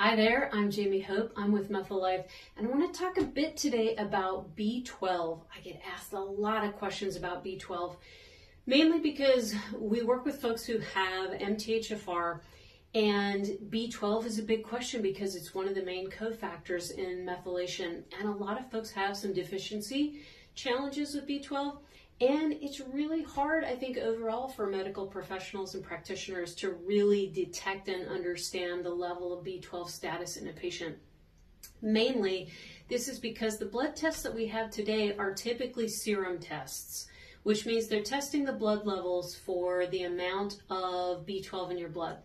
Hi there, I'm Jamie Hope. I'm with Methyl-Life, and I want to talk a bit today about B12. I get asked a lot of questions about B12, mainly because we work with folks who have MTHFR, and B12 is a big question because it's one of the main cofactors in methylation, and a lot of folks have some deficiency challenges with B12. And it's really hard, I think, overall for medical professionals and practitioners to really detect and understand the level of B12 status in a patient. Mainly, this is because the blood tests that we have today are typically serum tests, which means they're testing the blood levels for the amount of B12 in your blood.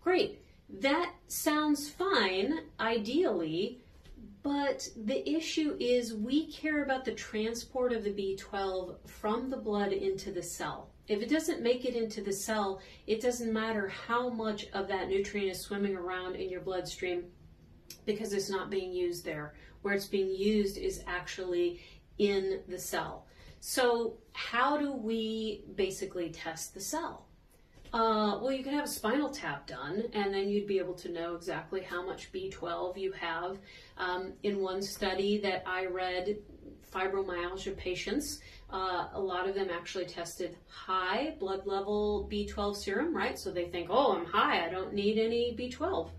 Great. That sounds fine, ideally, but the issue is we care about the transport of the B12 from the blood into the cell. If it doesn't make it into the cell, it doesn't matter how much of that nutrient is swimming around in your bloodstream because it's not being used there. Where it's being used is actually in the cell. So, how do we basically test the cell? Uh, well, you can have a spinal tap done, and then you'd be able to know exactly how much B12 you have. Um, in one study that I read, fibromyalgia patients, uh, a lot of them actually tested high blood level B12 serum, right? So they think, oh, I'm high, I don't need any B12.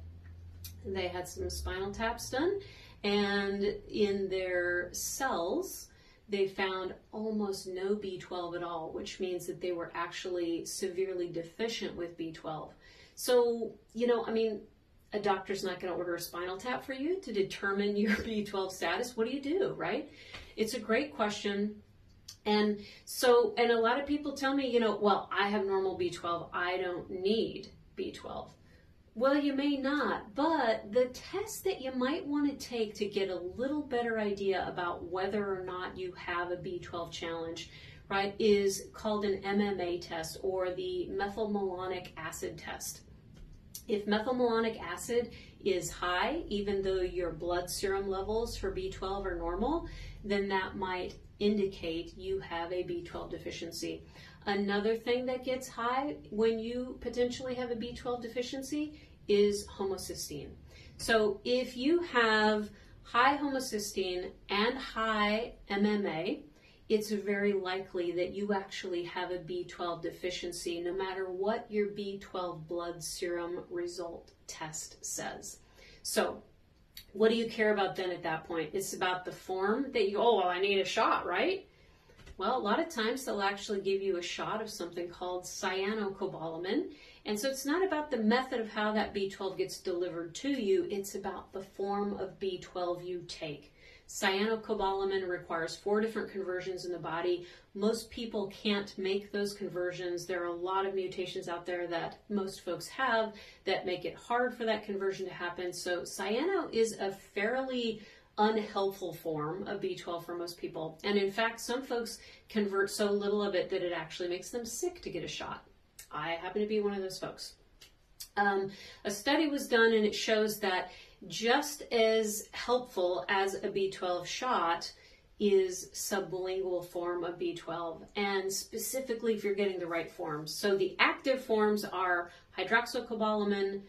And they had some spinal taps done, and in their cells, they found almost no B12 at all, which means that they were actually severely deficient with B12. So, you know, I mean, a doctor's not going to order a spinal tap for you to determine your B12 status. What do you do, right? It's a great question. And so, and a lot of people tell me, you know, well, I have normal B12, I don't need B12. Well, you may not, but the test that you might want to take to get a little better idea about whether or not you have a B12 challenge, right, is called an MMA test or the methylmalonic acid test. If methylmalonic acid is high, even though your blood serum levels for B12 are normal, then that might indicate you have a B12 deficiency. Another thing that gets high when you potentially have a B12 deficiency is homocysteine. So if you have high homocysteine and high MMA, it's very likely that you actually have a B12 deficiency no matter what your B12 blood serum result test says. So what do you care about then at that point? It's about the form that you, oh, well, I need a shot, right? Well, a lot of times they'll actually give you a shot of something called cyanocobalamin. And so it's not about the method of how that B12 gets delivered to you, it's about the form of B12 you take. Cyanocobalamin requires four different conversions in the body. Most people can't make those conversions. There are a lot of mutations out there that most folks have that make it hard for that conversion to happen. So cyano is a fairly unhelpful form of B12 for most people. And in fact, some folks convert so little of it that it actually makes them sick to get a shot. I happen to be one of those folks. Um, a study was done and it shows that just as helpful as a B12 shot is sublingual form of B12 and specifically if you're getting the right forms. So the active forms are hydroxycobalamin,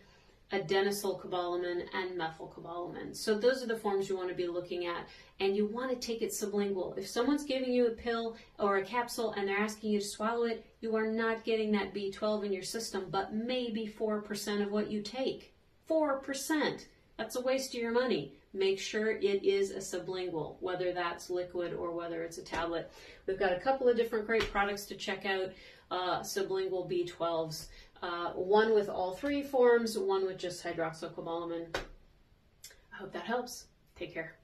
adenosylcobalamin, and methylcobalamin. So those are the forms you want to be looking at and you want to take it sublingual. If someone's giving you a pill or a capsule and they're asking you to swallow it, you are not getting that B12 in your system, but maybe 4% of what you take. 4%. That's a waste of your money. Make sure it is a sublingual, whether that's liquid or whether it's a tablet. We've got a couple of different great products to check out uh, sublingual B12s. Uh, one with all three forms, one with just hydroxycobalamin. I hope that helps. Take care.